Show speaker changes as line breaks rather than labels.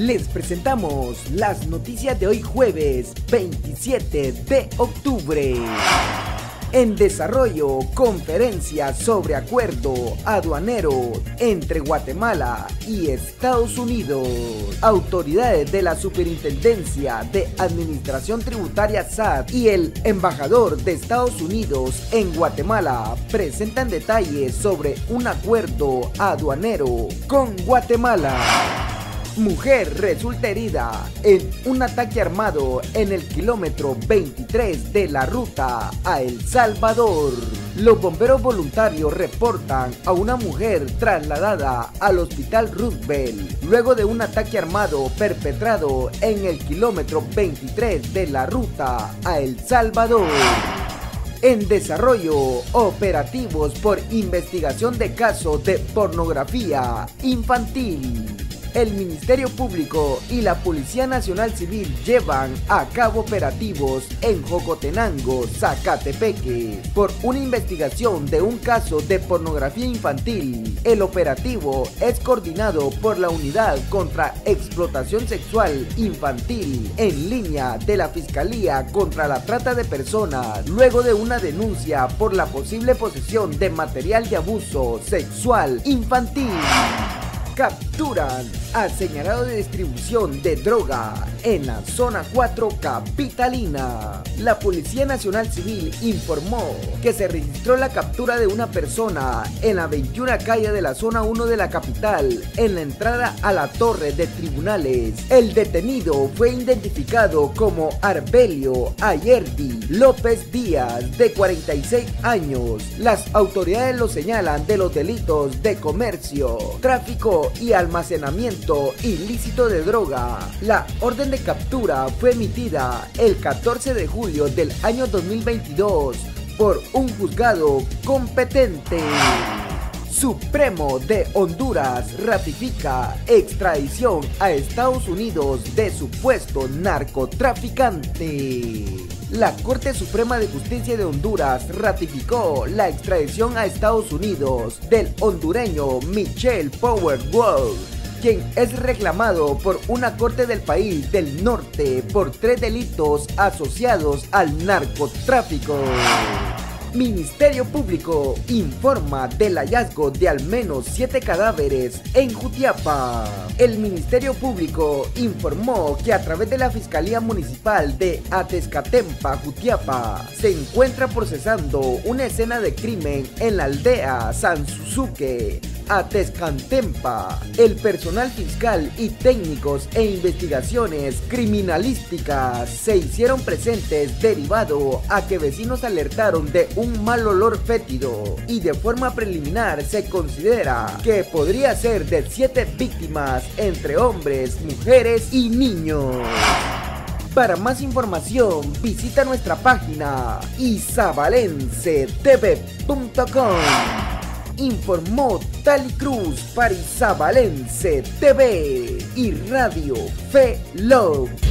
Les presentamos las noticias de hoy jueves 27 de octubre. En desarrollo, conferencia sobre acuerdo aduanero entre Guatemala y Estados Unidos. Autoridades de la Superintendencia de Administración Tributaria SAT y el embajador de Estados Unidos en Guatemala presentan detalles sobre un acuerdo aduanero con Guatemala. Mujer resulta herida en un ataque armado en el kilómetro 23 de la ruta a El Salvador. Los bomberos voluntarios reportan a una mujer trasladada al hospital Roosevelt luego de un ataque armado perpetrado en el kilómetro 23 de la ruta a El Salvador. En desarrollo, operativos por investigación de casos de pornografía infantil el Ministerio Público y la Policía Nacional Civil llevan a cabo operativos en Jocotenango, Zacatepeque, por una investigación de un caso de pornografía infantil. El operativo es coordinado por la Unidad contra Explotación Sexual Infantil en línea de la Fiscalía contra la Trata de Personas, luego de una denuncia por la posible posesión de material de abuso sexual infantil capturan al señalado de distribución de droga en la zona 4 capitalina. La Policía Nacional Civil informó que se registró la captura de una persona en la 21 calle de la zona 1 de la capital, en la entrada a la torre de tribunales. El detenido fue identificado como Arbelio Ayerdi López Díaz, de 46 años. Las autoridades lo señalan de los delitos de comercio, tráfico y almacenamiento ilícito de droga. La orden de captura fue emitida el 14 de julio del año 2022 por un juzgado competente. Supremo de Honduras ratifica extradición a Estados Unidos de supuesto narcotraficante. La Corte Suprema de Justicia de Honduras ratificó la extradición a Estados Unidos del hondureño Michelle Powerwall quien es reclamado por una corte del país del norte por tres delitos asociados al narcotráfico. Ministerio Público informa del hallazgo de al menos siete cadáveres en Jutiapa. El Ministerio Público informó que a través de la Fiscalía Municipal de Atezcatempa, Jutiapa, se encuentra procesando una escena de crimen en la aldea San Suzuque a Tezcantempa. El personal fiscal y técnicos e investigaciones criminalísticas se hicieron presentes derivado a que vecinos alertaron de un mal olor fétido y de forma preliminar se considera que podría ser de siete víctimas entre hombres, mujeres y niños. Para más información visita nuestra página isabalencetv.com informó Tali Cruz para Isabalense TV y Radio Fe Love.